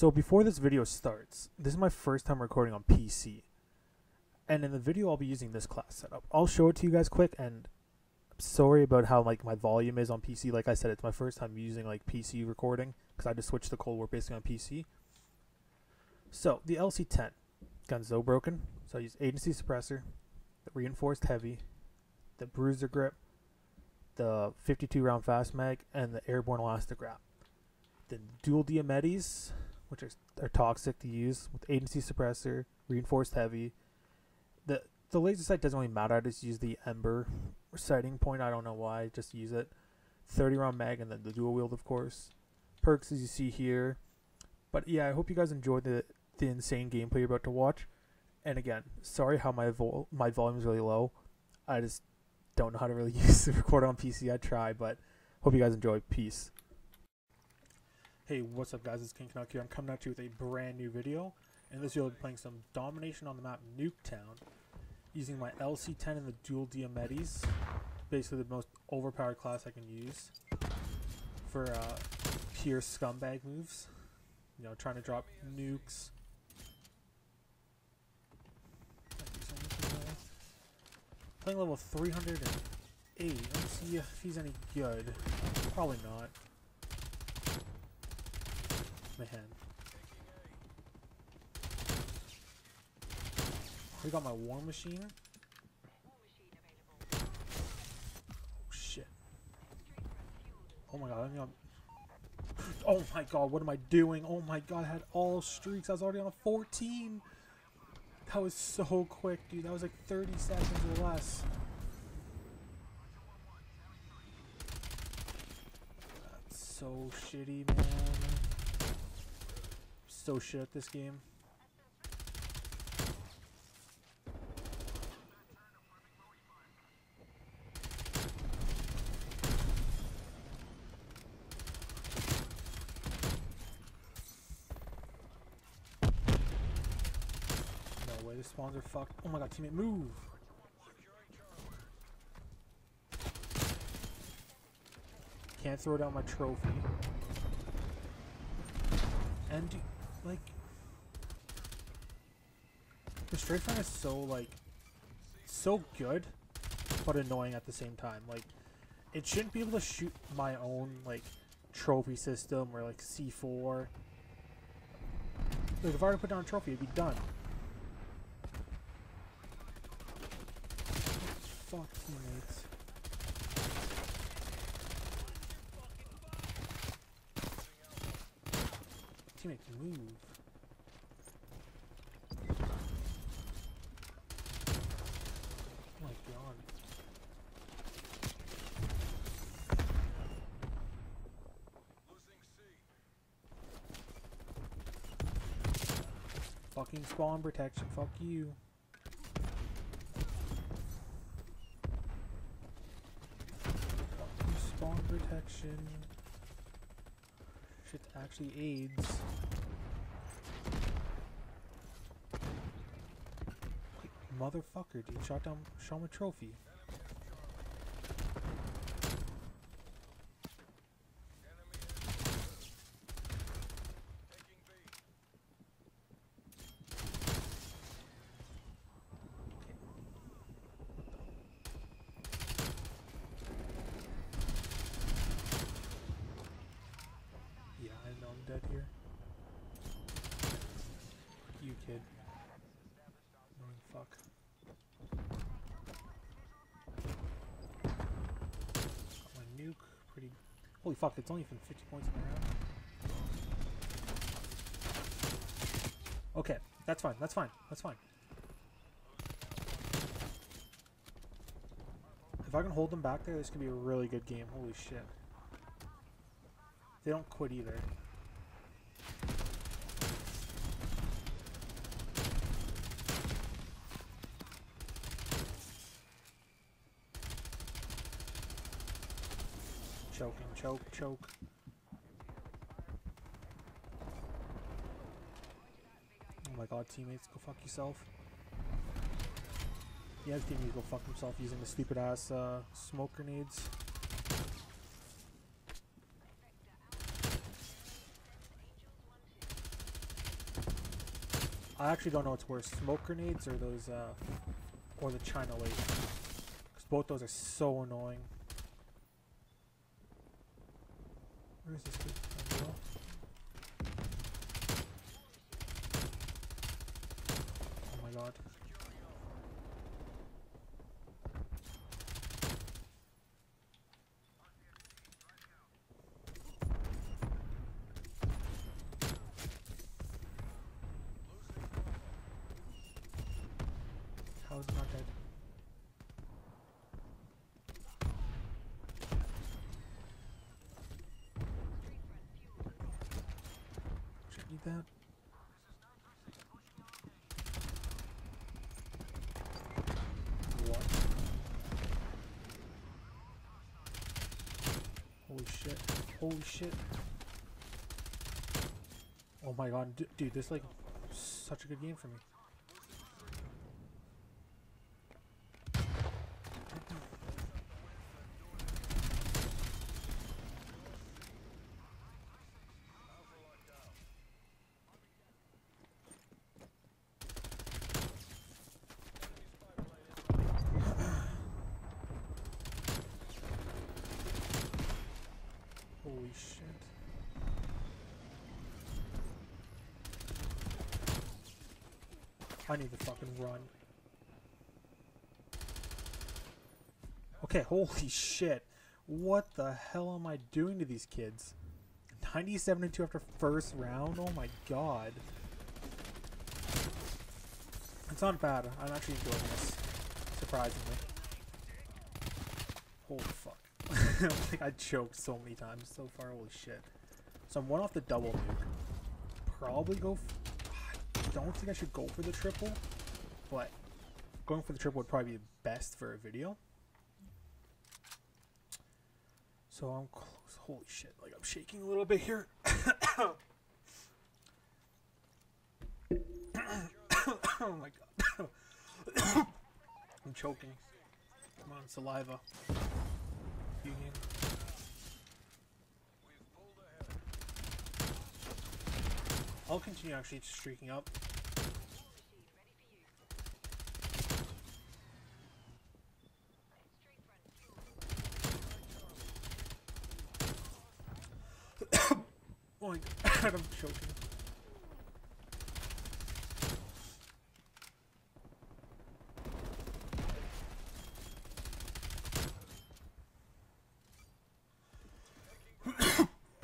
So before this video starts, this is my first time recording on PC. And in the video I'll be using this class setup. I'll show it to you guys quick and I'm sorry about how like my volume is on PC. Like I said, it's my first time using like PC recording because I just switched to Cold War basically on PC. So the LC10 gun's though broken. So I use agency suppressor, the reinforced heavy, the bruiser grip, the 52 round fast mag, and the airborne elastic wrap. The dual Diamatti, which are, are toxic to use with agency suppressor, reinforced heavy. The the laser sight doesn't really matter. I just use the Ember sighting point. I don't know why. Just use it. 30 round mag and then the dual wield, of course. Perks as you see here. But yeah, I hope you guys enjoyed the the insane gameplay you're about to watch. And again, sorry how my vol- my volume is really low. I just don't know how to really use the recorder on PC. I try, but hope you guys enjoy. Peace. Hey, what's up guys? It's King Canuck here. I'm coming at you with a brand new video. and this video, I'll be playing some domination on the map Nuketown using my LC10 and the dual Diamatti. Basically the most overpowered class I can use for uh, pure scumbag moves. You know, trying to drop nukes. Playing level 308. Let's see if he's any good. Probably not. Man. We got my war machine. Oh, shit. Oh my god, I'm Oh my god, what am I doing? Oh my god, I had all streaks. I was already on a 14. That was so quick, dude. That was like 30 seconds or less. That's so shitty, man. So shit at this game. No way, the spawns are fucked. Oh my god, teammate, move! Can't throw down my trophy. And, like... The straight gun is so, like... So good, but annoying at the same time. Like, it shouldn't be able to shoot my own, like, trophy system or, like, C4. Like, if I were to put down a trophy, it'd be done. Fuck. Teammates move. Oh my god. Fucking spawn protection, fuck you. Fucking spawn protection. Actually aids. Wait, motherfucker, dude. Shot down show him a trophy. Yeah, I know I'm dead here. You kid. Annoying fuck. Got my nuke. Pretty. Holy fuck! It's only been 50 points in the round. Okay, that's fine. That's fine. That's fine. If I can hold them back there, this could be a really good game. Holy shit. They don't quit either. Choking, choke, choke. Oh my god, teammates, go fuck yourself. Yeah, his teammate go fuck himself using the stupid ass uh, smoke grenades. I actually don't know what's worse, smoke grenades or those, uh, or the China laser. Because both those are so annoying. Oh Where is this? Oh. Oh my god. How is not dead? Need that? What? Holy shit. Holy shit. Oh my god, d- dude, this is like such a good game for me. Holy shit. I need to fucking run. Okay, holy shit. What the hell am I doing to these kids? 97 and 2 after first round? Oh my god. It's not bad. I'm actually enjoying this. Surprisingly. Holy fuck. I I choked so many times so far. Holy shit. So I'm one off the double nuke. Probably go. Don't think I should go for the triple, but going for the triple would probably be best for a video. So I'm close. Holy shit! Like I'm shaking a little bit here. oh my god. I'm choking. Come on, saliva. Union. I'll continue actually streaking up. oh my god, I'm choking.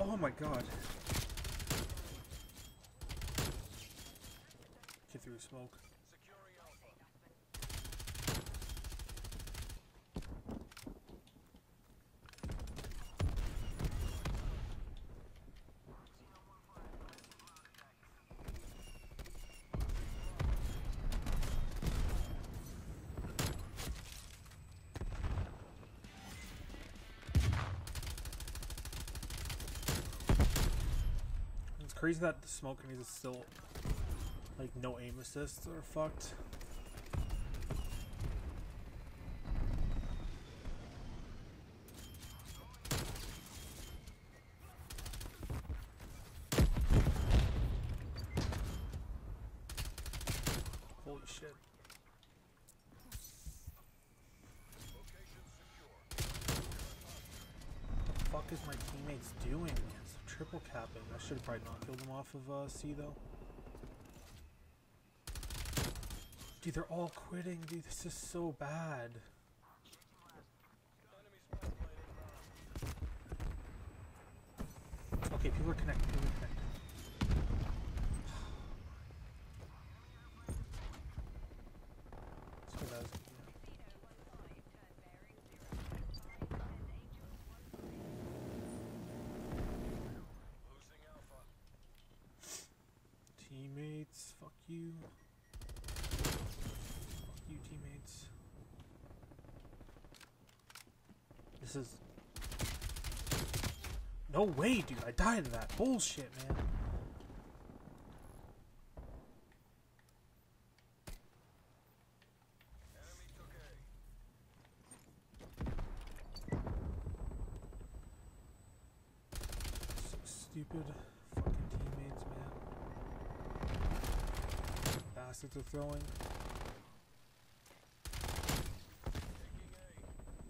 oh my god. Through smoke. It's crazy that the smoke is still like no aim assists are fucked. Holy shit. What the fuck is my teammates doing? It's triple capping. I should have probably not killed them off of uh, C though. Dude, they're all quitting. Dude, this is so bad. Okay, people are connected. People are connected. Let's go, guys. Teammates, fuck you. Fuck you, teammates. This is. No way, dude. I died to that. Bullshit, man. Stupid fucking teammates, man. bastards are throwing.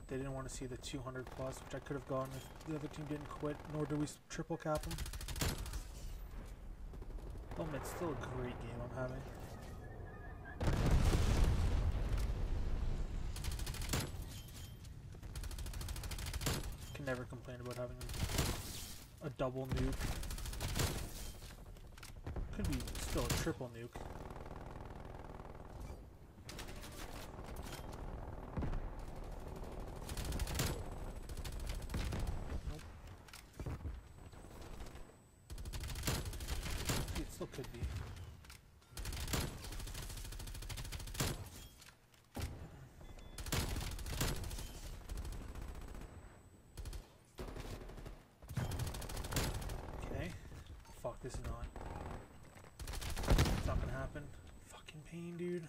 They didn't want to see the 200 plus, which I could have gotten if the other team didn't quit, nor do we triple cap them. Oh, it's still a great game I'm having. Can never complain about having a double nuke. Could be still a triple nuke. Still could be. Okay. Fuck, this is not. It's not gonna happen. Fucking pain, dude.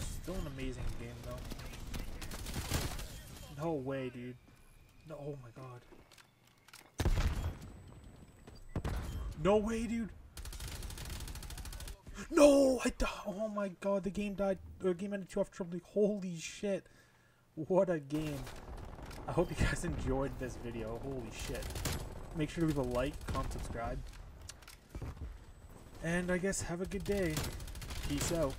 Still an amazing game, though. No way, dude. No, oh my god. No way, dude. No, I died. Oh my god, the game died. The game ended two off triple. Holy shit. What a game. I hope you guys enjoyed this video. Holy shit. Make sure to leave a like, comment, subscribe. And I guess have a good day. Peace out.